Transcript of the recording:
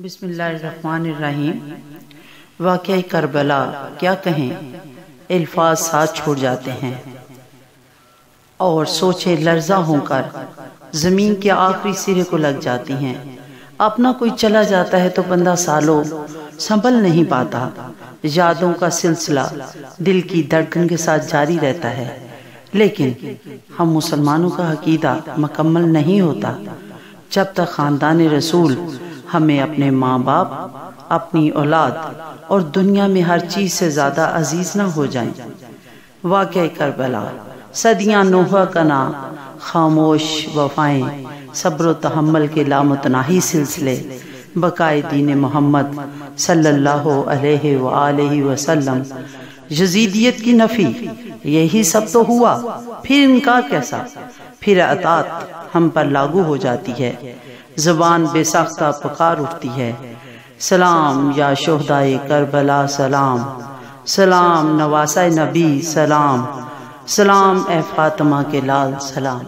बिस्मिल्लाहिर्रहमानिर्रहीम। वाक़ करबला, क्या कहें? अल्फाज साथ छोड़ जाते हैं। और सोचे लर्जा होकर ज़मीन के आखिरी सिरे को लग जाती हैं। अपना कोई चला जाता है तो बंदा सालों संभल नहीं पाता। यादों का सिलसिला दिल की धड़कन के साथ जारी रहता है। लेकिन हम मुसलमानों का अकीदा मुकम्मल नहीं होता। जब तक ख़ानदान रसूल हमें अपने माँ बाप अपनी औलाद और दुनिया में हर चीज़ से ज़्यादा अज़ीज़ ना हो जाए। वाक़ करबला, सदियाँ नोहा का ना खामोश, वफाएँ, सब्र तहमल के लामतनाही सिलसिले बकाए दीन मोहम्मद सल्लल्लाहु वसल्लम की नफ़ी, यही सब तो हुआ, फिर इनका कैसा? फिर अतात हम पर लागू हो जाती है। जबान बेसाख्ता पुकार उठती है। सलाम या शोहदाए करबला सलाम। सलाम नवासा नबी सलाम। सलाम ए फातिमा के लाल सलाम।